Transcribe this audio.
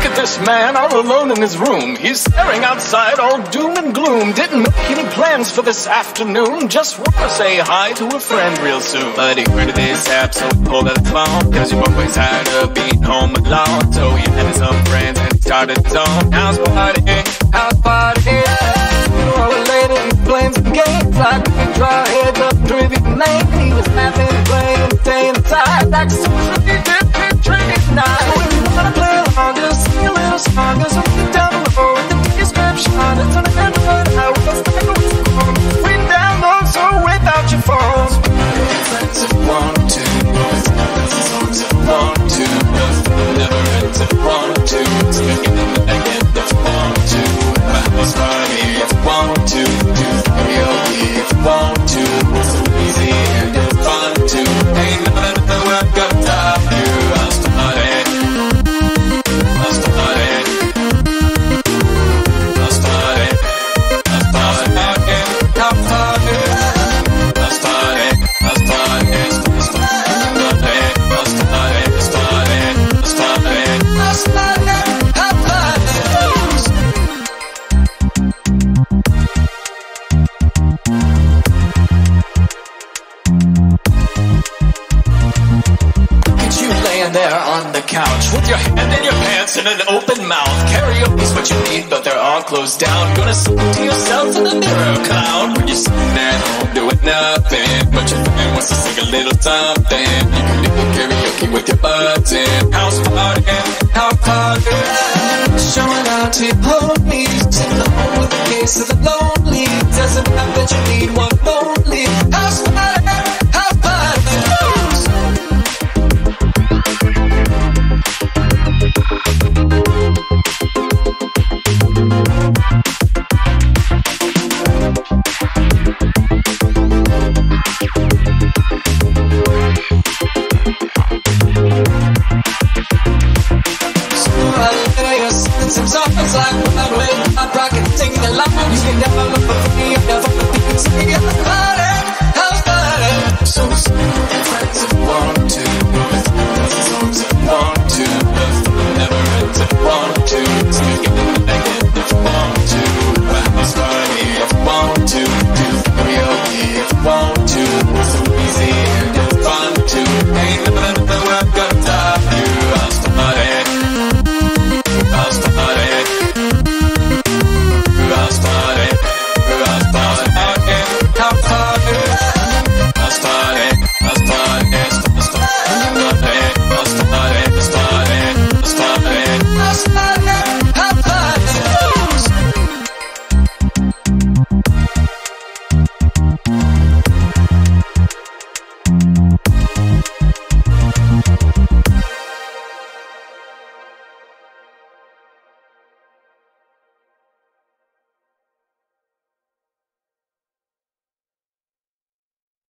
Look at this man all alone in his room. He's staring outside all doom and gloom. Didn't make any plans for this afternoon. Just wanna say hi to a friend real soon. But he heard of this app, so he pulled out the phone. Cause you're always tired of being home alone. So he had some friends and started his own house party. You laying there on the couch with your hand in your pants and an open mouth. Karaoke's what you need, but they're all closed down. Gonna sing to yourself in the mirror, clown. When you're sitting at home doing nothing, but your friend wants to sing a little something. You can do karaoke with your buds in. House party, house party. Showing out to homies, Some songs like I'm rocking, singing along. You can never look